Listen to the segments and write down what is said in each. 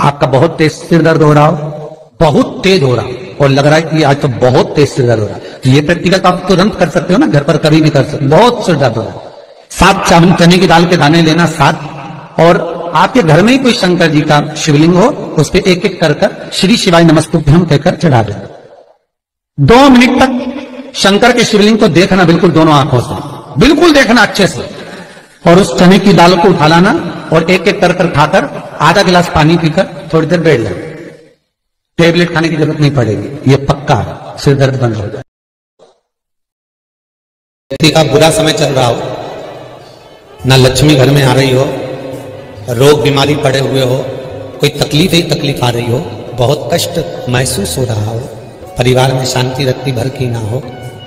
आपका बहुत तेज सिर दर्द हो रहा हो, बहुत तेज हो रहा हो, और लग रहा है कि आज तो बहुत तेज सिर दर्द हो रहा है। तो ये प्रैक्टिकल आप तुरंत कर सकते हो ना, घर पर कभी भी कर सकते बहुत सिर दर्द हो रहा है। सात चावल चने की दाल के दाने लेना, सात। और आपके घर में ही कोई शंकर जी का शिवलिंग हो, उस पर एक एक कर कर श्री शिवाय नमस्तुभ्यम कहकर चढ़ा देना। दो मिनट तक शंकर के शिवलिंग को देखना बिल्कुल दोनों आँखों से, बिल्कुल देखना अच्छे से। और उस चने की दाल को उठा लाना और एक एक कर कर खाकर आधा गिलास पानी पीकर थोड़ी देर बैठ लेना टेबलेट खाने की ज़रूरत नहीं पड़ेगी। ये पक्का सिर दर्द बंद हो जाए। व्यक्ति का बुरा समय चल रहा हो। ना लक्ष्मी घर में आ रही हो, रोग बीमारी पड़े हुए हो, कोई तकलीफ़ ही तकलीफ़ आ रही हो, बहुत कष्ट महसूस हो रहा हो, परिवार में शांति रत्ती भर की ना हो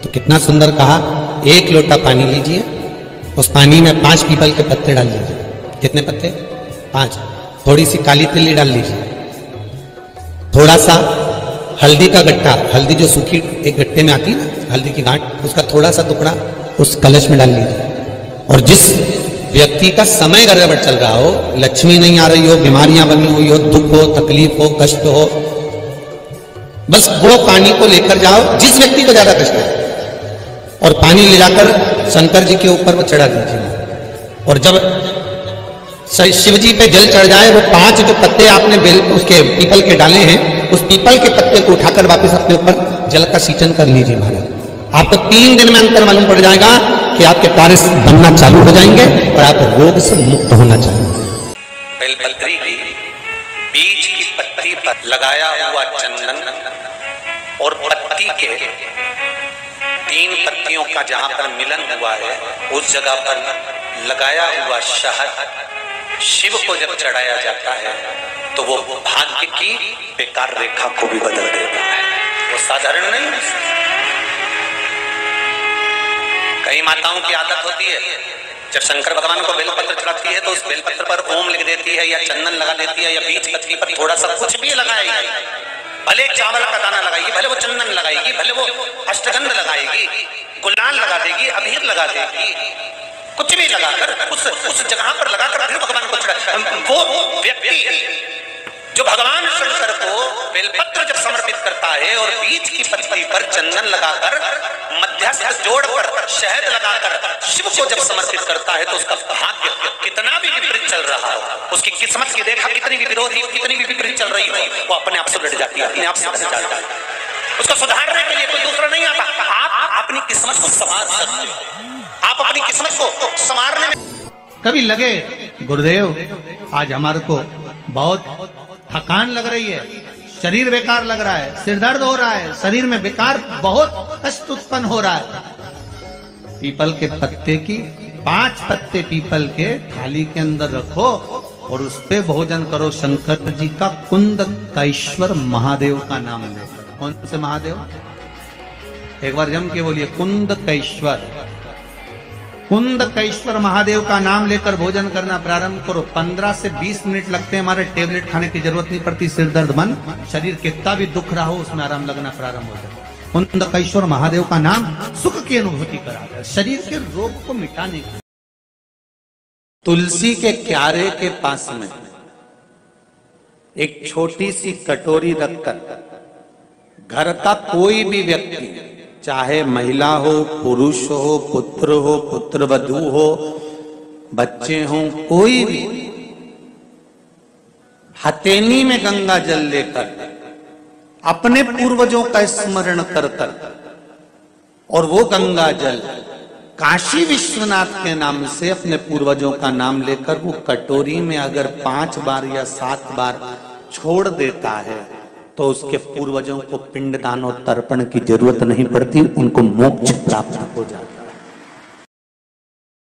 तो कितना सुंदर कहा, एक लोटा पानी लीजिए, उस पानी में पाँच पीपल के पत्ते डाल लीजिए कितने पत्ते? पाँच। थोड़ी सी काली तिल्ली डाल लीजिए। थोड़ा सा हल्दी का गट्टा। हल्दी जो सूखी एक गट्टे में आती है ना, हल्दी की गांठ, उसका थोड़ा सा टुकड़ा उस कलश में डाल लीजिए। और जिस व्यक्ति का समय गड़बड़ चल रहा हो, लक्ष्मी नहीं आ रही हो, बीमारियाँ बनी हुई हो, दुख हो, तकलीफ़ हो, कष्ट हो, बस वो पानी को लेकर जाओ, जिस व्यक्ति को ज़्यादा कष्ट है। और पानी ले जाकर शंकर जी के ऊपर वो चढ़ा दीजिए। और जब शिव जी पे जल चढ़ जाए, वो पाँच जो पत्ते आपने बेल उसके पीपल के डाले हैं, उस पीपल के पत्ते को उठाकर वापस अपने ऊपर जल का सींचन कर लीजिए महाराज। आपको तीन दिन में अंतर मालूम पड़ जाएगा कि आपके कार्य बनना चालू हो जाएँगे और आप रोग से मुक्त होना चाहेंगे बीज की पत्ती पर लगाया हुआ चंदन और पत्ती के तीन पत्तियों का जहाँ पर मिलन हुआ है, उस जगह पर लगाया हुआ शहद शिव को जब चढ़ाया जाता है तो वो भाग्य की बेकार रेखा को भी बदल देता है। वो साधारण नहीं कई माताओं की आदत होती है। जब शंकर भगवान को बेलपत्र चढ़ाती है तो उस बेलपत्र पर ओम लिख देती है या चंदन लगा देती है या बीच पत्ती पर थोड़ा सा कुछ भी लगाएगी। भले चावल का दाना लगाएगी, भले वो चंदन लगाएगी, भले वो अष्टगंध लगाएगी, गुलाल लगा देगी, अबीर लगा देगी। कुछ भी लगाकर, उस उस जगह पर लगाकर फिर भगवान को वो व्यक्ति जो भगवान शंकर को बेलपत्र जब समर्पित करता है और बीच की पत्ती पर चंदन लगाकर, मध्यस्थ जोड़कर शहद लगाकर शिव को जब समर्पित करता है तो उसका भाग्य कितना भी विपरीत चल रहा हो, उसकी किस्मत की देखा कितनी भी विरोधी, कितनी भी विपरीत चल रही हो, वो अपने आप से लट जाती है, अपने आप से जाता है। उसको सुधारने के लिए कोई दूसरा नहीं आता। आप अपनी किस्मत को संवार आप अपनी किस्मत को संवारने में कभी लगे, गुरुदेव, आज हमारे को बहुत थकान लग रही है, शरीर बेकार लग रहा है, सिर दर्द हो रहा है, शरीर में बेकार बहुत कष्ट उत्पन्न हो रहा है। पीपल के पत्ते की पाँच पत्ते पीपल के थाली के अंदर रखो और उस पे भोजन करो। शंकर जी का कुंद कैश्वर महादेव का नाम ले। कौन से महादेव? एक बार जम के बोलिए कुंद कैश्वर कुंद कैश्वर महादेव का नाम लेकर भोजन करना प्रारंभ करो। 15 से 20 मिनट लगते हैं, हमारे टेबलेट खाने की ज़रूरत नहीं पड़ती, सिर दर्द बंद शरीर कितना भी दुख रहा हो, उसमें आराम लगना प्रारंभ हो जाए कुंद कैश्वर महादेव का नाम सुख की अनुभूति कराता है शरीर के रोग को मिटाने का तुलसी के क्यारे के पास में एक छोटी सी कटोरी रखकर घर का कोई भी व्यक्ति, चाहे महिला हो, पुरुष हो, पुत्र हो पुत्र वधु हो, बच्चे हो, कोई भी, हथेनी में गंगा जल लेकर, अपने पूर्वजों का स्मरण कर कर, और वो गंगा जल काशी विश्वनाथ के नाम से अपने पूर्वजों का नाम लेकर, वो कटोरी में अगर पाँच बार या सात बार छोड़ देता है तो उसके पूर्वजों को पिंडदान और तर्पण की ज़रूरत नहीं पड़ती, उनको मोक्ष प्राप्त हो जाता